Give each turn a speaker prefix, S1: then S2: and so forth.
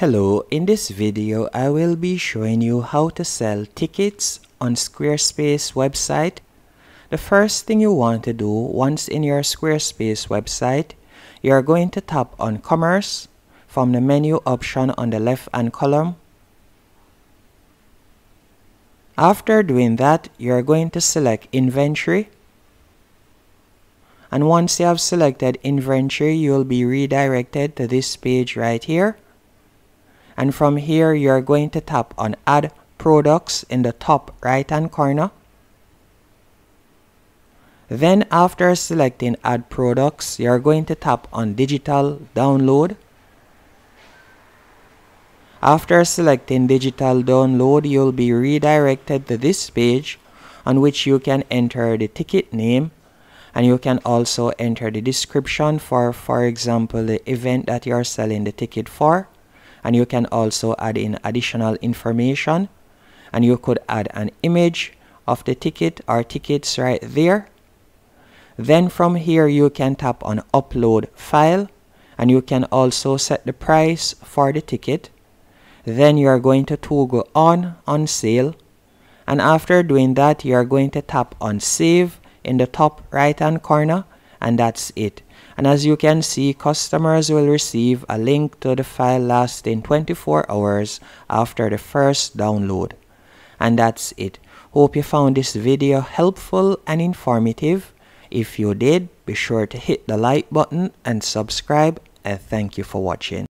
S1: Hello, in this video I will be showing you how to sell tickets on Squarespace website. The first thing you want to do once in your Squarespace website, you are going to tap on commerce from the menu option on the left hand column. After doing that, you are going to select inventory. And once you have selected inventory, you will be redirected to this page right here and from here you're going to tap on add products in the top right hand corner. Then after selecting add products you're going to tap on digital download. After selecting digital download you'll be redirected to this page on which you can enter the ticket name and you can also enter the description for for example the event that you're selling the ticket for and you can also add in additional information. And you could add an image of the ticket or tickets right there. Then from here you can tap on upload file. And you can also set the price for the ticket. Then you are going to toggle on on sale. And after doing that you are going to tap on save in the top right hand corner and that's it. And as you can see customers will receive a link to the file lasting 24 hours after the first download. And that's it. Hope you found this video helpful and informative. If you did be sure to hit the like button and subscribe. And thank you for watching